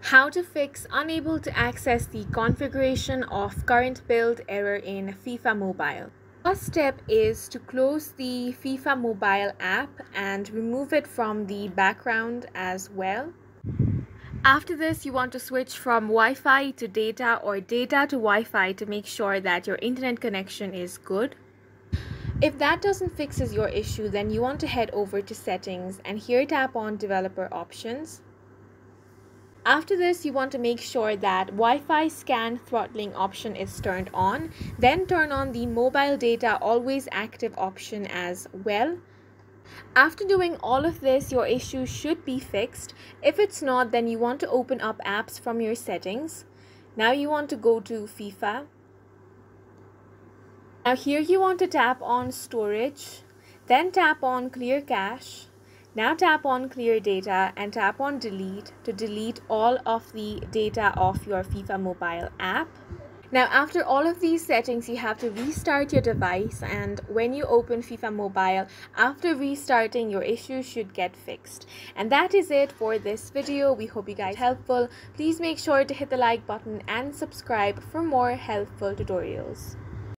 How to fix unable to access the configuration of current build error in FIFA Mobile. First step is to close the FIFA Mobile app and remove it from the background as well. After this, you want to switch from Wi-Fi to data or data to Wi-Fi to make sure that your internet connection is good. If that doesn't fixes your issue, then you want to head over to settings and here tap on developer options. After this, you want to make sure that Wi-Fi scan throttling option is turned on. Then turn on the mobile data always active option as well. After doing all of this, your issue should be fixed. If it's not, then you want to open up apps from your settings. Now you want to go to FIFA. Now here you want to tap on storage, then tap on clear cache now tap on clear data and tap on delete to delete all of the data of your FIFA mobile app. Now after all of these settings you have to restart your device and when you open FIFA mobile after restarting your issue should get fixed. And that is it for this video. We hope you guys helpful. Please make sure to hit the like button and subscribe for more helpful tutorials.